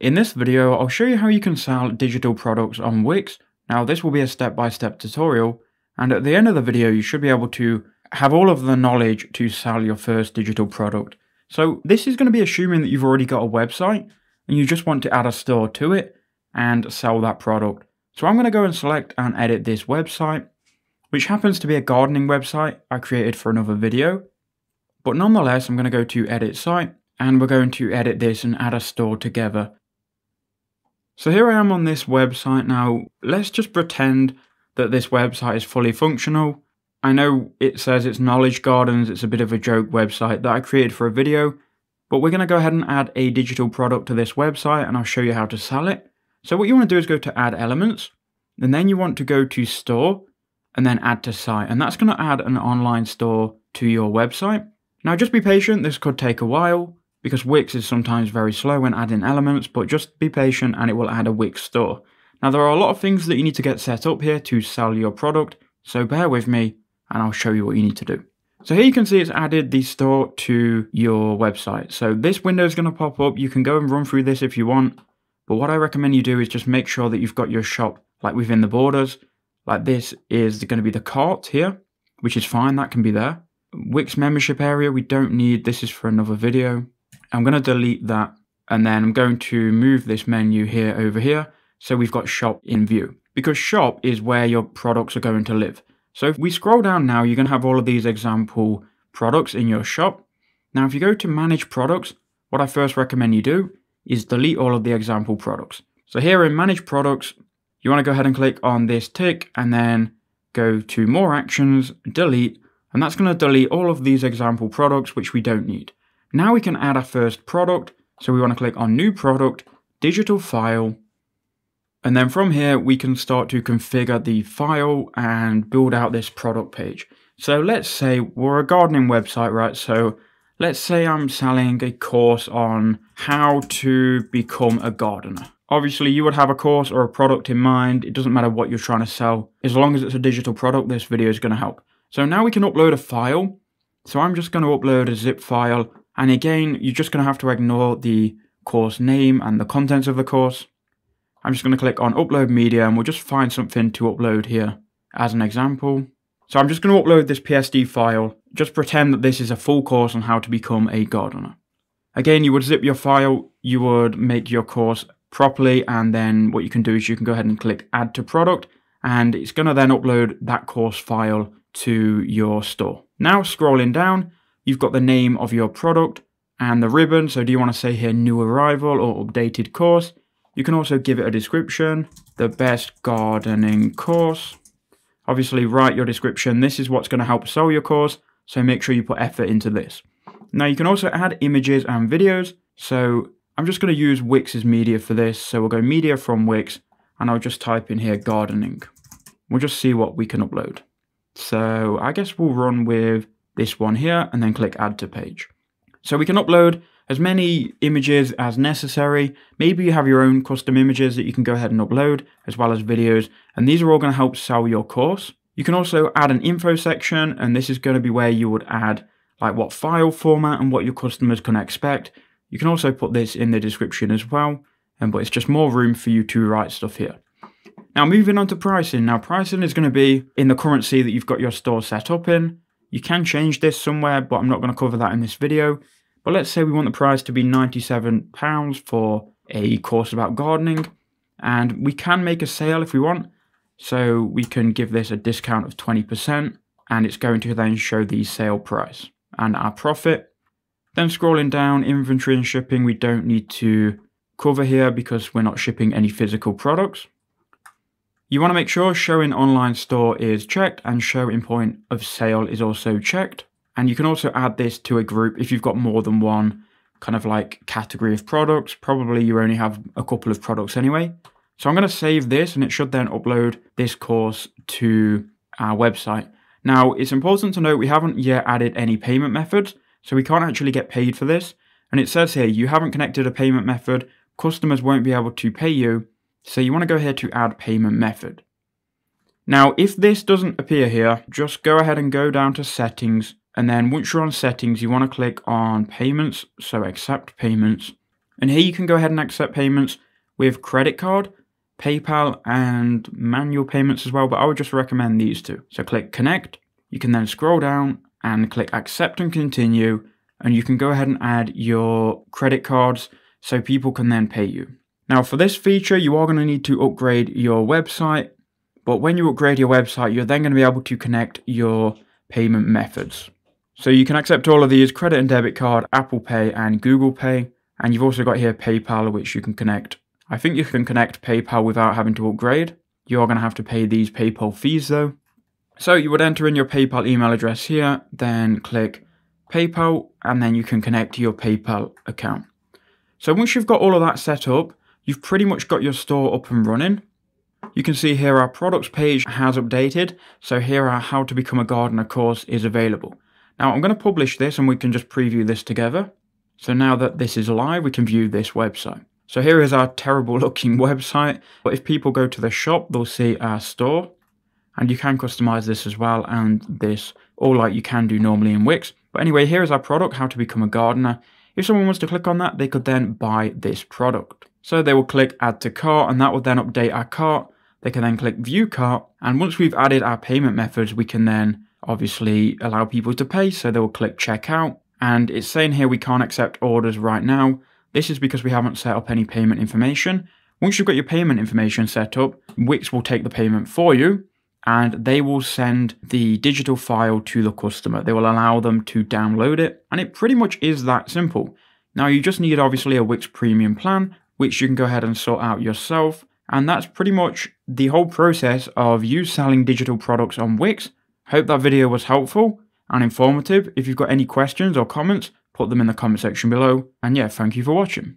In this video, I'll show you how you can sell digital products on Wix. Now this will be a step-by-step -step tutorial, and at the end of the video, you should be able to have all of the knowledge to sell your first digital product. So this is going to be assuming that you've already got a website, and you just want to add a store to it and sell that product. So I'm going to go and select and edit this website, which happens to be a gardening website I created for another video. But nonetheless, I'm going to go to edit site, and we're going to edit this and add a store together. So here I am on this website now. Let's just pretend that this website is fully functional. I know it says it's Knowledge Gardens, it's a bit of a joke website that I created for a video, but we're going to go ahead and add a digital product to this website and I'll show you how to sell it. So what you want to do is go to add elements, and then you want to go to store, and then add to site, and that's going to add an online store to your website. Now just be patient, this could take a while, because Wix is sometimes very slow when adding elements, but just be patient and it will add a Wix store. Now there are a lot of things that you need to get set up here to sell your product, so bear with me and I'll show you what you need to do. So here you can see it's added the store to your website. So this window is going to pop up. You can go and run through this if you want. But what I recommend you do is just make sure that you've got your shop like within the borders. Like this is going to be the cart here, which is fine. That can be there. Wix membership area, we don't need. This is for another video. I'm going to delete that and then I'm going to move this menu here over here so we've got shop in view because shop is where your products are going to live. So if we scroll down now, you're going to have all of these example products in your shop. Now, if you go to manage products, what I first recommend you do is delete all of the example products. So here in manage products, you want to go ahead and click on this tick and then go to more actions, delete, and that's going to delete all of these example products, which we don't need. Now we can add our first product. So we want to click on new product, digital file. And then from here, we can start to configure the file and build out this product page. So let's say we're a gardening website, right? So let's say I'm selling a course on how to become a gardener. Obviously, you would have a course or a product in mind. It doesn't matter what you're trying to sell. As long as it's a digital product, this video is going to help. So now we can upload a file. So I'm just going to upload a zip file and again, you're just going to have to ignore the course name and the contents of the course. I'm just going to click on upload media and we'll just find something to upload here as an example. So I'm just going to upload this PSD file. Just pretend that this is a full course on how to become a gardener. Again, you would zip your file, you would make your course properly, and then what you can do is you can go ahead and click add to product, and it's going to then upload that course file to your store. Now scrolling down, You've got the name of your product and the ribbon. So do you want to say here new arrival or updated course? You can also give it a description, the best gardening course. Obviously write your description. This is what's going to help sell your course. So make sure you put effort into this. Now you can also add images and videos. So I'm just going to use Wix's media for this. So we'll go media from Wix and I'll just type in here gardening. We'll just see what we can upload. So I guess we'll run with this one here, and then click add to page. So we can upload as many images as necessary. Maybe you have your own custom images that you can go ahead and upload, as well as videos, and these are all going to help sell your course. You can also add an info section, and this is going to be where you would add like what file format and what your customers can expect. You can also put this in the description as well, and but it's just more room for you to write stuff here. Now moving on to pricing. Now pricing is going to be in the currency that you've got your store set up in. You can change this somewhere, but I'm not going to cover that in this video. But let's say we want the price to be £97 for a course about gardening. And we can make a sale if we want. So we can give this a discount of 20%. And it's going to then show the sale price and our profit. Then scrolling down, inventory and shipping, we don't need to cover here because we're not shipping any physical products. You want to make sure show in online store is checked and show in point of sale is also checked. And you can also add this to a group if you've got more than one kind of like category of products. Probably you only have a couple of products anyway. So I'm going to save this and it should then upload this course to our website. Now it's important to note we haven't yet added any payment methods, so we can't actually get paid for this. And it says here you haven't connected a payment method, customers won't be able to pay you so you want to go here to add payment method. Now, if this doesn't appear here, just go ahead and go down to settings. And then once you're on settings, you want to click on payments. So accept payments. And here you can go ahead and accept payments with credit card, PayPal, and manual payments as well, but I would just recommend these two. So click connect. You can then scroll down and click accept and continue, and you can go ahead and add your credit cards so people can then pay you. Now for this feature, you are going to need to upgrade your website, but when you upgrade your website, you're then going to be able to connect your payment methods. So you can accept all of these credit and debit card, Apple Pay and Google Pay. And you've also got here PayPal, which you can connect. I think you can connect PayPal without having to upgrade. You are going to have to pay these PayPal fees though. So you would enter in your PayPal email address here, then click PayPal, and then you can connect to your PayPal account. So once you've got all of that set up, you've pretty much got your store up and running. You can see here our products page has updated, so here our how to become a gardener course is available. Now I'm going to publish this and we can just preview this together. So now that this is live, we can view this website. So here is our terrible looking website, but if people go to the shop, they'll see our store. And you can customize this as well and this, all like you can do normally in Wix. But anyway, here is our product, how to become a gardener. If someone wants to click on that, they could then buy this product. So they will click add to cart and that will then update our cart. They can then click view cart. And once we've added our payment methods, we can then obviously allow people to pay. So they will click checkout and it's saying here we can't accept orders right now. This is because we haven't set up any payment information. Once you've got your payment information set up, Wix will take the payment for you and they will send the digital file to the customer. They will allow them to download it and it pretty much is that simple. Now you just need obviously a Wix premium plan, which you can go ahead and sort out yourself. And that's pretty much the whole process of you selling digital products on Wix. Hope that video was helpful and informative. If you've got any questions or comments, put them in the comment section below. And yeah, thank you for watching.